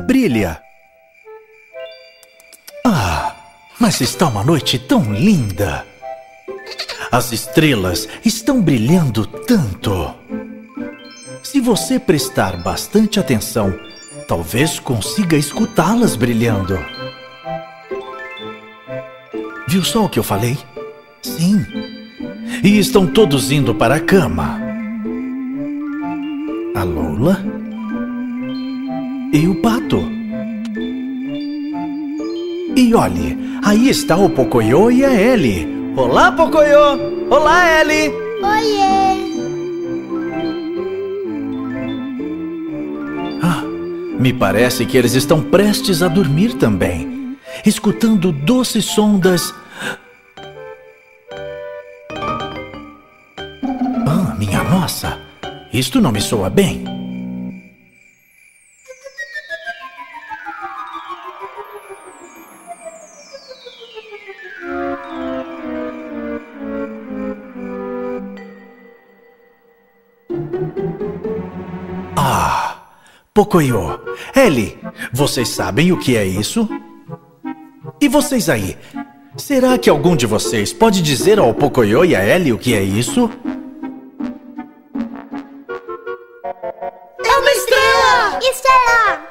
Brilha. Ah, mas está uma noite tão linda. As estrelas estão brilhando tanto. Se você prestar bastante atenção, talvez consiga escutá-las brilhando. Viu só o que eu falei? Sim. E estão todos indo para a cama. A Lola e o pato. E olhe, aí está o Pocoyo e a Ellie. Olá, Pocoyo! Olá, Ellie! Oiê! Ah, me parece que eles estão prestes a dormir também, escutando doces som das... Ah, minha nossa! Isto não me soa bem. Pocoyo, Ellie, vocês sabem o que é isso? E vocês aí? Será que algum de vocês pode dizer ao Pocoyo e a Ellie o que é isso? É uma estrela! Estrela!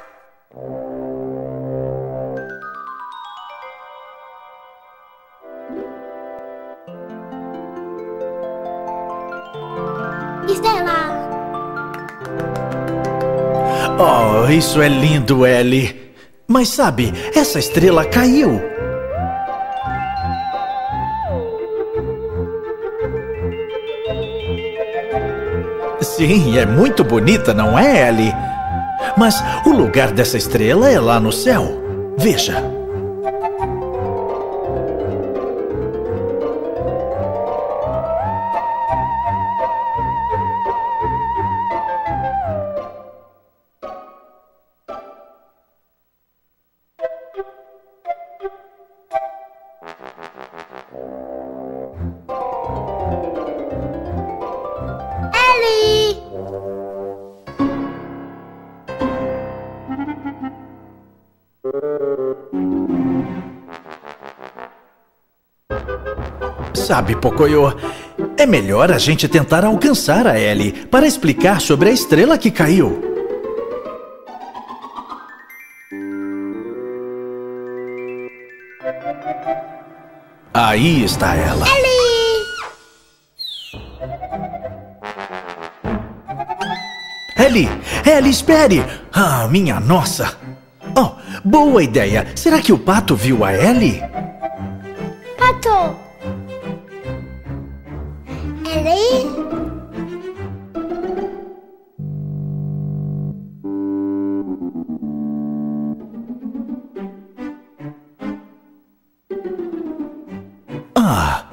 Estrela! Oh, isso é lindo, Ellie. Mas sabe, essa estrela caiu. Sim, é muito bonita, não é, Ellie? Mas o lugar dessa estrela é lá no céu. Veja. Sabe, Pocoyo, é melhor a gente tentar alcançar a Ellie para explicar sobre a estrela que caiu. Aí está ela. Ellie! Ellie! Ellie, espere! Ah, minha nossa! Oh, boa ideia! Será que o pato viu a Ellie? Pato! Ellie? Ah,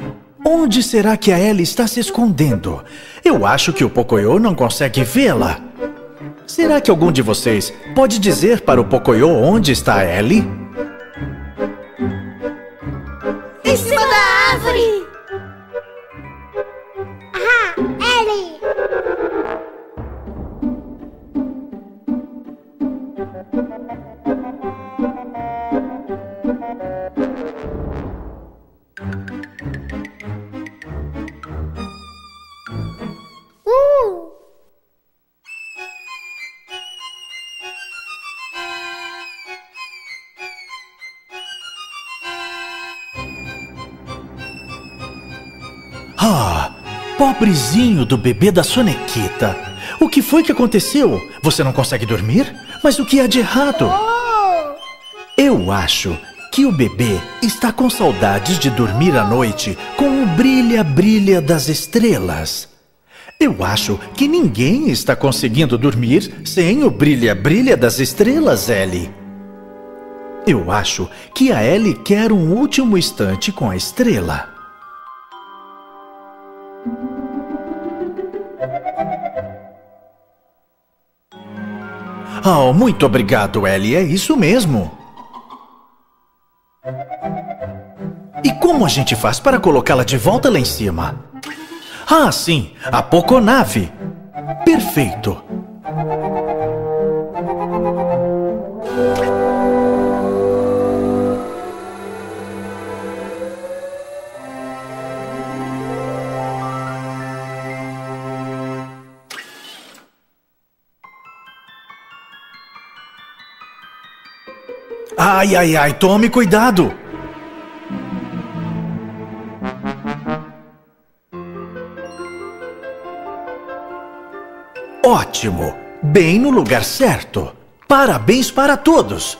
onde será que a Ellie está se escondendo? Eu acho que o Pocoyo não consegue vê-la. Será que algum de vocês pode dizer para o Pocoyo onde está a Ellie? Em cima da árvore! Ah, Ellie! Pobrezinho do bebê da Sonequita. O que foi que aconteceu? Você não consegue dormir? Mas o que há de errado? Eu acho que o bebê está com saudades de dormir à noite com o brilha-brilha das estrelas. Eu acho que ninguém está conseguindo dormir sem o brilha-brilha das estrelas, Ellie. Eu acho que a Ellie quer um último instante com a estrela. Oh, muito obrigado, Ellie. É isso mesmo. E como a gente faz para colocá-la de volta lá em cima? Ah, sim, a Poconave. Perfeito. Ai, ai, ai, tome cuidado! Ótimo! Bem no lugar certo! Parabéns para todos!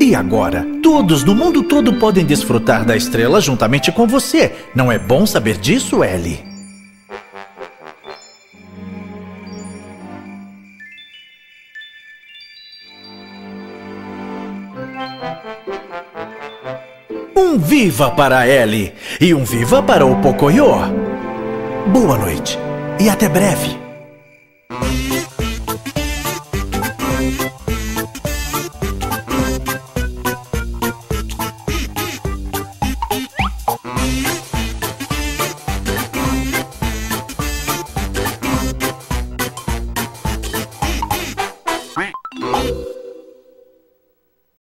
E agora, todos no mundo todo podem desfrutar da estrela juntamente com você. Não é bom saber disso, Ellie? Viva para a Ellie e um viva para o Pocoyo. Boa noite e até breve.